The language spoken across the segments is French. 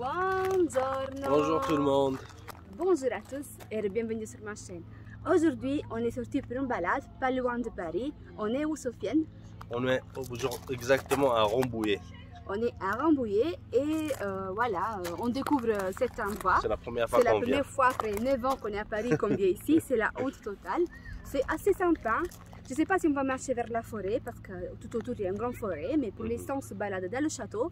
Buongiorno Bonjour tout le monde. Bonjour à tous et bienvenue sur ma chaîne. Aujourd'hui, on est sorti pour une balade, pas loin de Paris. On est où, Sofiane? On est exactement à Rambouillet. On est à Rambouillet et euh, voilà, euh, on découvre cet endroit. C'est la première fois C'est la qu'on vient. première fois après 9 ans qu'on est à Paris qu'on vient ici. C'est la honte totale. C'est assez sympa. Je ne sais pas si on va marcher vers la forêt parce que tout autour il y a une grande forêt, mais pour Mhm. l'instant on se balade dans le château.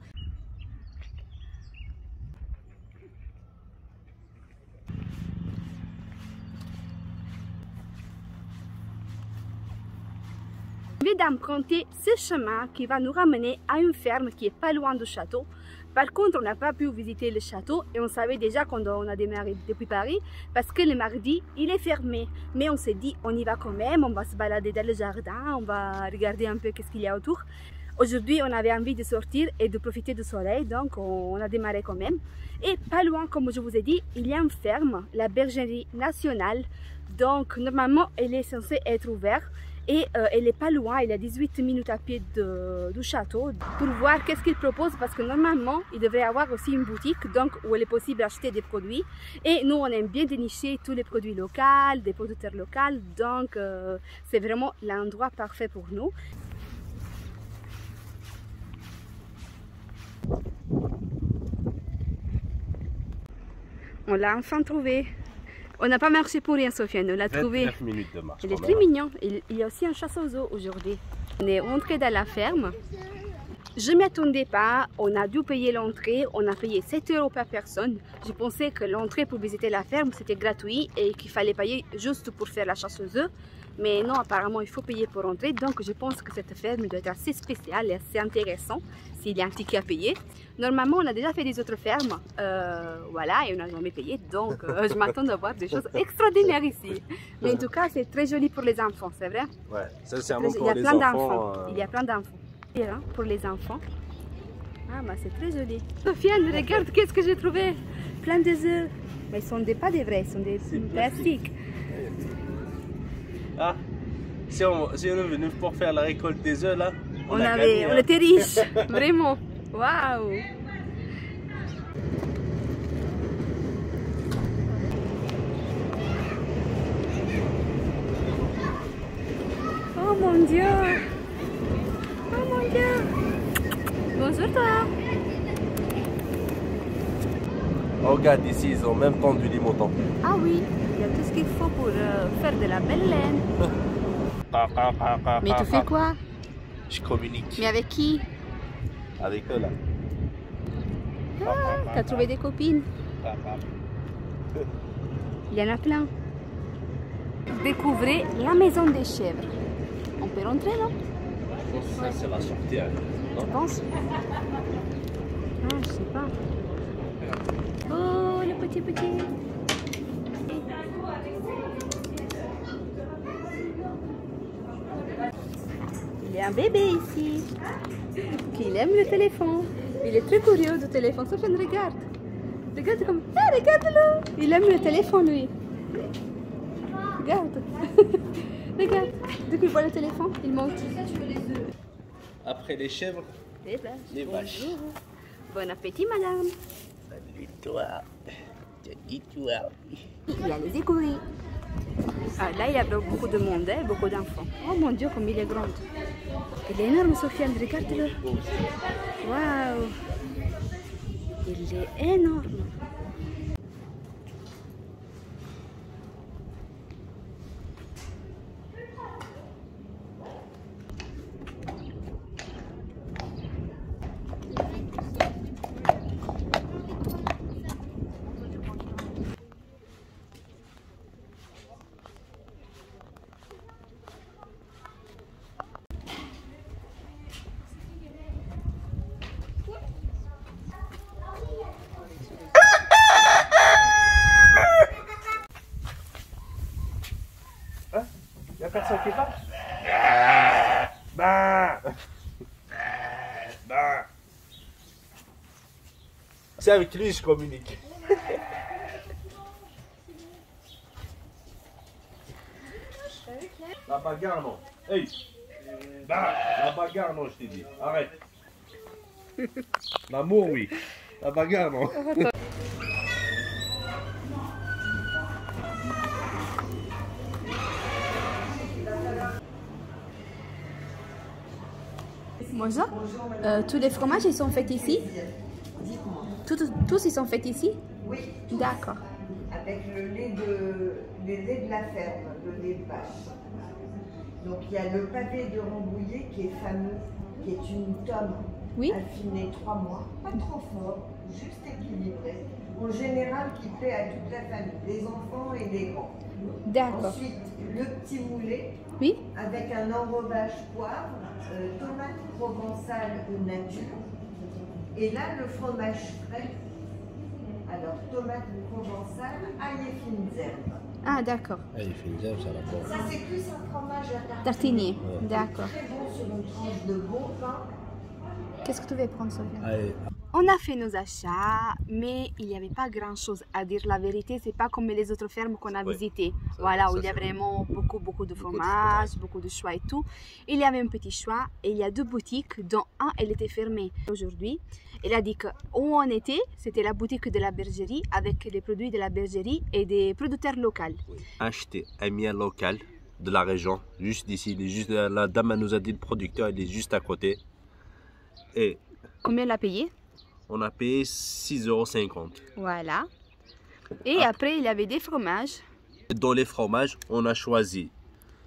D'emprunter ce chemin qui va nous ramener à une ferme qui est pas loin du château. Par contre, on n'a pas pu visiter le château et on savait déjà quand on a démarré depuis Paris parce que le mardi, il est fermé. Mais on s'est dit, on y va quand même, on va se balader dans le jardin, on va regarder un peu qu'est-ce qu'il y a autour. Aujourd'hui, on avait envie de sortir et de profiter du soleil, donc on a démarré quand même. Et pas loin, comme je vous ai dit, il y a une ferme, la bergerie nationale. Donc normalement, elle est censée être ouverte et euh, elle est pas loin, elle est à 18 minutes à pied du château pour voir qu'est-ce qu'il propose parce que normalement il devrait avoir aussi une boutique donc où il est possible d'acheter des produits et nous on aime bien dénicher tous les produits locaux, des producteurs locaux donc euh, c'est vraiment l'endroit parfait pour nous. On l'a enfin trouvé. On n'a pas marché pour rien Sofiane, on l'a trouvé. 29 minutes de marche. Il est très mignon. Il, il y a aussi un chasse aux eaux aujourd'hui. On est entré dans la ferme. Je ne m'y attendais pas. On a dû payer l'entrée. On a payé 7 euros par personne. Je pensais que l'entrée pour visiter la ferme c'était gratuit et qu'il fallait payer juste pour faire la chasse aux œufs. Mais non, apparemment, il faut payer pour entrer. Donc, je pense que cette ferme doit être assez spéciale et assez intéressante s'il y a un ticket à payer. Normalement, on a déjà fait des autres fermes. euh, voilà, et on n'a jamais payé. Donc, euh, je m'attends à voir des choses extraordinaires ici. Mais en tout cas, c'est très joli pour les enfants, c'est vrai Ouais, sincèrement Il y pour a les plein enfants. d'enfants. euh, Il y a plein d'enfants. Là, pour les enfants. Ah, bah c'est très joli. Sofiane, regarde qu'est-ce que j'ai trouvé? Plein de œufs. Mais ils sont des, pas des vrais, ils sont des plastiques. Si on, si on est venu pour faire la récolte des œufs là, on, On, a avait, gagné, on hein. était riches, vraiment. Waouh. Oh mon dieu. Oh mon dieu. Bonjour toi. Oh, regarde ici, ils ont même tendu les moutons. Ah oui, il y a tout ce qu'il faut pour euh, faire de la belle laine. Mais tu fais quoi? Je communique Mais avec qui? Avec eux là. Ah, T'as trouvé des copines? Il y en a plein. Découvrez la maison des chèvres. On peut rentrer, non? Je pense que ça, c'est la sortie. hein. Tu penses? Ah, je sais pas. Oh, le petit petit. Il y a un bébé ici qui aime le téléphone. Il est très curieux du téléphone. Sofiane, regarde. Regarde comme. Ah, regarde-le. Il aime le téléphone, lui. Regarde. regarde. Dès qu'il voit le téléphone, il monte. Après les chèvres, Les vaches. Les vaches. Bonjour. Bon appétit, madame. salut toi. Salut toi. Il y a les écuries. Ah, là, il y a beaucoup de monde, hein, beaucoup d'enfants. Oh mon Dieu, comme il est grand. Il est énorme, Sofiane, regarde-le. Waouh. Il est énorme. C'est avec lui que je communique. La bagarre, non. Hey Bah La bagarre, non, je t'ai dit. Arrête. L'amour, oui. La bagarre, non Bonjour. Euh, tous les fromages, ils sont faits ici? Tous, tous, ils sont faits ici? Oui, D'accord. avec le lait de, le lait de la ferme, le lait de vache. Donc il y a le pavé de Rambouillet qui est fameux, qui est une tome Oui. affinée trois mois, pas trop fort, juste équilibré. En général, qui plaît à toute la famille, les enfants et les grands. D'accord. Ensuite, le petit moulet Oui avec un enrobage poivre, euh, tomate provençale ou nature. Et là, le fromage frais. Alors, tomate provençale, ail et fines herbes. Ah, d'accord. Ça c'est plus un fromage à tartiner. Tartinier. Ouais. D'accord. Très bon sur une tranche de bon pain. Qu'est-ce que tu veux prendre, Sophia? On a fait nos achats, mais il n'y avait pas grand-chose à dire la vérité. C'est pas comme les autres fermes qu'on a Ouais. visitées. Ça- Voilà, où il y a vraiment beaucoup, beaucoup de fromage, beaucoup de choix et tout. Il y avait un petit choix et il y a deux boutiques, dont un, elle était fermée aujourd'hui. Elle a dit que où on était, c'était la boutique de la bergerie avec les produits de la bergerie et des producteurs locaux. acheter un miel local de la région, juste d'ici. Juste, la dame nous a dit le producteur, il est juste à côté. Et Combien elle a payé? On a payé 6,50 euros. Voilà. Et Ah. après, il y avait des fromages. Dans les fromages, on a choisi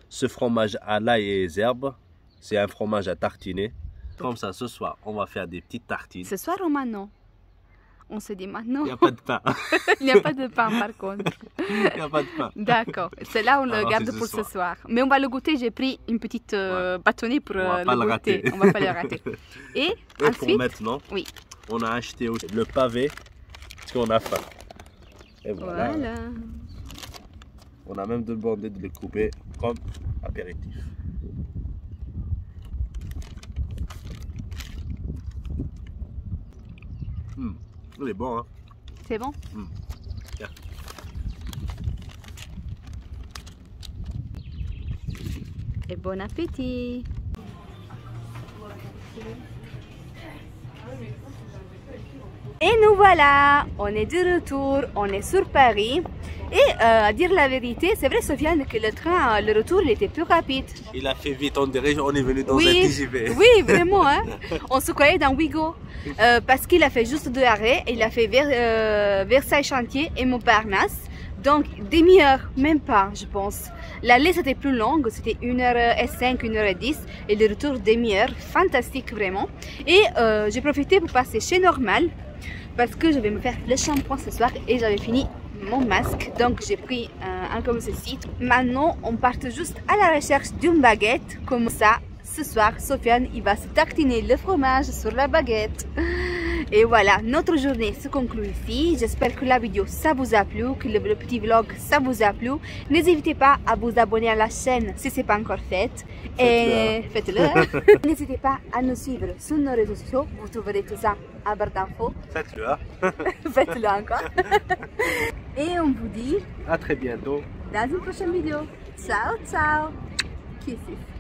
ce fromage à l'ail et les herbes. C'est un fromage à tartiner. Comme ça, ce soir, on va faire des petites tartines. Ce soir ou maintenant On se dit maintenant. Il n'y a pas de pain. Il n'y a pas de pain par contre. Il n'y a pas de pain. D'accord. C'est là on le Alors, garde pour ce soir. soir. Mais on va le goûter. J'ai pris une petite euh, bâtonnée pour On va euh, pas le rater. On va pas le rater. Et Et pour ensuite, maintenant, oui. On a acheté aussi le pavé parce qu'on a faim. Et voilà. Voilà. On a même demandé de les couper comme apéritif. Hum, Il est bon, hein C'est bon? Tiens. Et bon appétit. Et nous voilà, on est de retour, on est sur Paris. Et euh, à dire la vérité, c'est vrai Sofiane que le train, euh, le retour, il était plus rapide. Il a fait vite, on dirait on est venu dans Oui. un TGV. Oui, vraiment. Hein? On se croyait dans Ouigo. Euh, parce qu'il a fait juste deux arrêts. Il a fait Ver- euh, Versailles-Chantier et Montparnasse. Donc, demi-heure, même pas, je pense. L'aller, c'était plus longue. C'était 1h05, 1h10. Et le retour, demi-heure. Fantastique, vraiment. Et j'ai profité pour passer chez Normal. Parce que je vais me faire le shampoing ce soir. Et j'avais fini mon masque. Donc, j'ai pris euh, un comme ceci. Maintenant, on part juste à la recherche d'une baguette. Comme ça, ce soir, Sofiane, il va se tartiner le fromage sur la baguette. Et voilà, notre journée se conclut ici. J'espère que la vidéo, ça vous a plu, que le, le petit vlog, ça vous a plu. N'hésitez pas à vous abonner à la chaîne si ce n'est pas encore fait. Et faites-le. N'hésitez pas à nous suivre sur nos réseaux sociaux. Vous trouverez tout ça à barre d'infos. Faites-le, hein Faites-le encore. Et on vous dit À très bientôt. dans une prochaine vidéo. Ciao, ciao. Kisses.